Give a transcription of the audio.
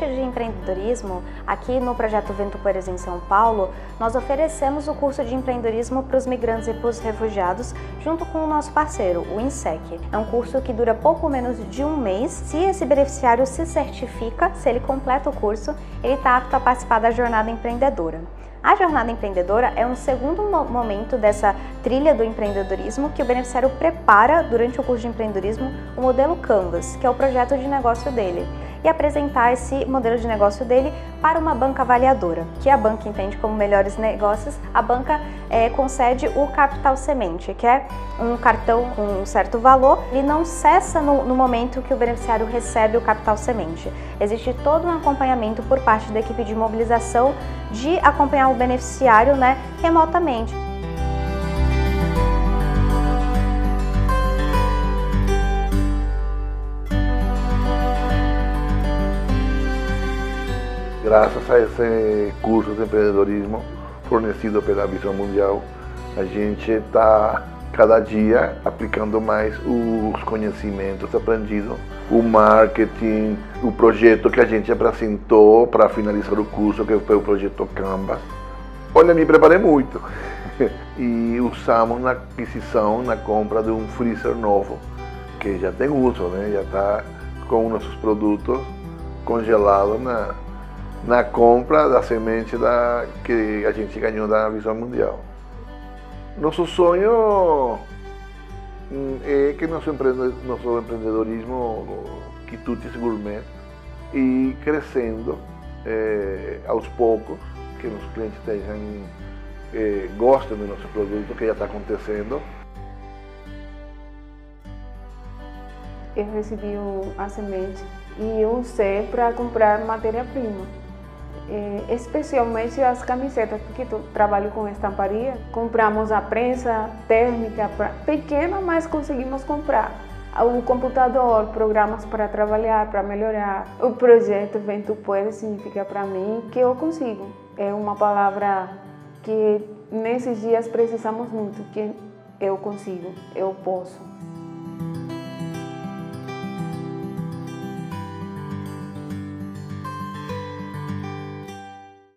de empreendedorismo, aqui no projeto Vento Poeres em São Paulo, nós oferecemos o curso de empreendedorismo para os migrantes e para os refugiados, junto com o nosso parceiro, o INSEC. É um curso que dura pouco menos de um mês. Se esse beneficiário se certifica, se ele completa o curso, ele está apto a participar da jornada empreendedora. A jornada empreendedora é um segundo momento dessa trilha do empreendedorismo que o beneficiário prepara durante o curso de empreendedorismo o modelo Canvas, que é o projeto de negócio dele e apresentar esse modelo de negócio dele para uma banca avaliadora, que a banca entende como melhores negócios. A banca é, concede o capital semente, que é um cartão com um certo valor, ele não cessa no, no momento que o beneficiário recebe o capital semente. Existe todo um acompanhamento por parte da equipe de mobilização de acompanhar o beneficiário né, remotamente. Graças a esse curso de empreendedorismo fornecido pela Visão Mundial, a gente está cada dia aplicando mais os conhecimentos aprendidos, o marketing, o projeto que a gente apresentou para finalizar o curso, que foi o projeto Canvas. Olha, me preparei muito e usamos na aquisição, na compra de um freezer novo, que já tem uso, né? já está com nossos produtos congelados na, na compra da semente da, que a gente ganhou da Visão Mundial. Nosso sonho hum, é que nosso, nosso empreendedorismo Quitutis Gourmet e crescendo é, aos poucos, que os clientes tenham, é, gostem do nosso produto, que já está acontecendo. Eu recebi a semente e usei para comprar matéria-prima é, especialmente as camisetas, porque eu trabalho com estamparia. Compramos a prensa térmica pequena, mas conseguimos comprar. O computador, programas para trabalhar, para melhorar. O projeto Vento Puede significa para mim que eu consigo. É uma palavra que nesses dias precisamos muito, que eu consigo, eu posso.